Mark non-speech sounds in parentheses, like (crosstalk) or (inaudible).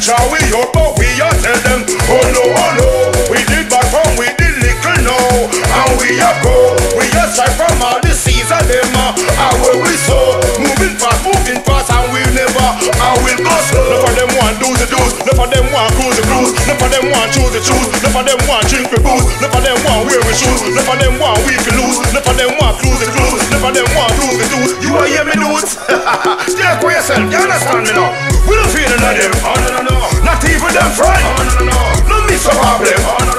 picture we up, but we are tell them, oh no, oh no. We did back home, we did little now, and we are go. We are strike from all the seas of them, uh, and where we so moving fast, moving fast, and we never, and we'll go slow. None of them want do the do's, None of them want cruise the cruise, None of them want choose the choose, None of them want drink the booze, None of them want wear the shoes, None of them want we can lose, None of them want cruise the cruise, None of them want lose the do's. You hear me dudes? (laughs) Stay for yourself. You understand me now? We don't feel none of them. Oh no no no. Not even them friend. Oh no no no. No miss a problem. Oh no no